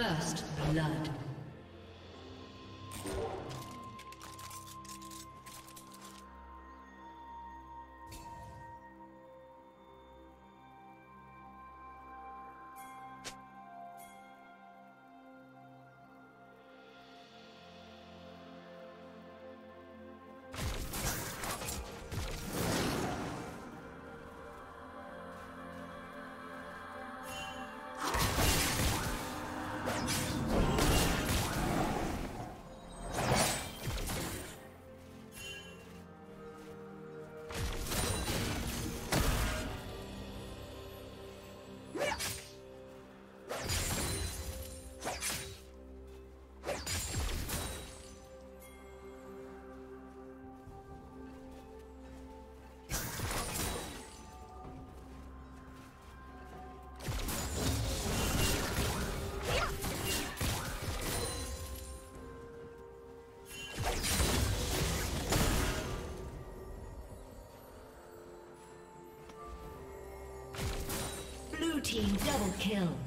First blood. Kill.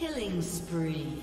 Killing spree.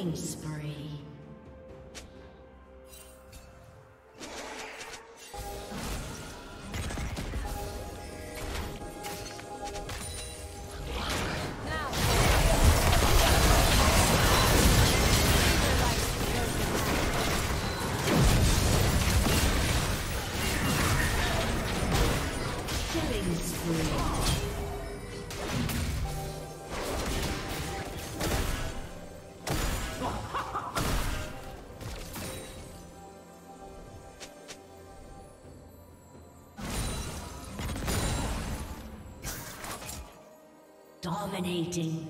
Killing Dominating.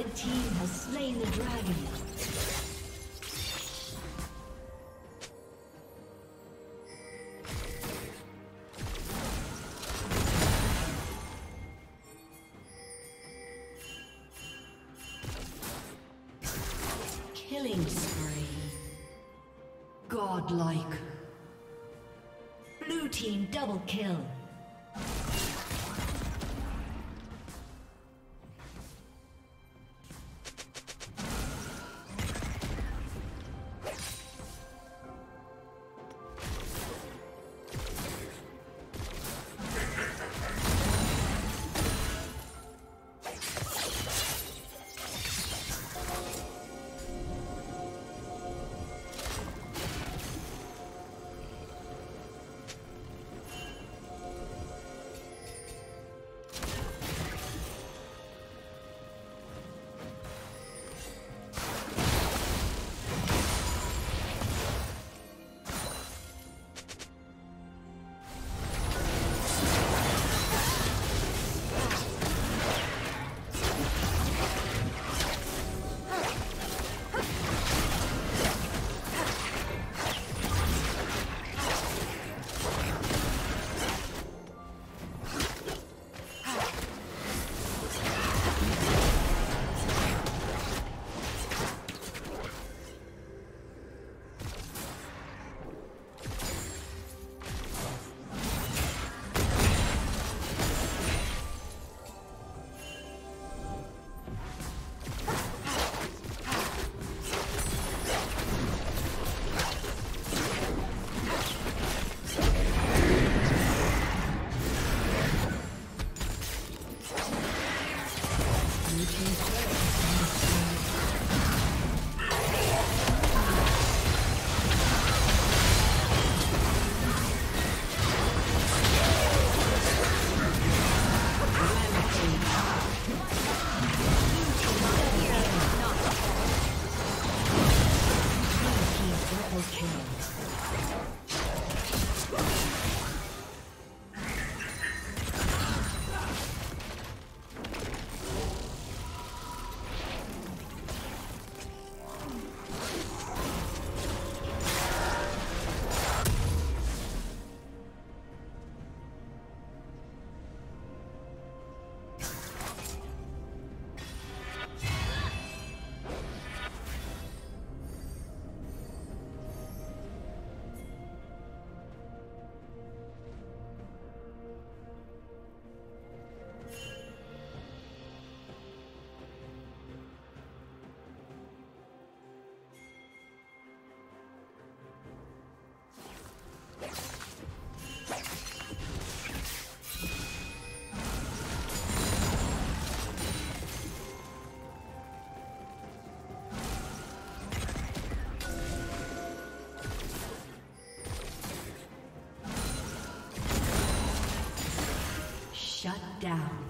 Red team has slain the dragon. Killing spree. Godlike. Blue team double kill. Down.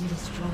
been destroyed.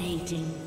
Dominating.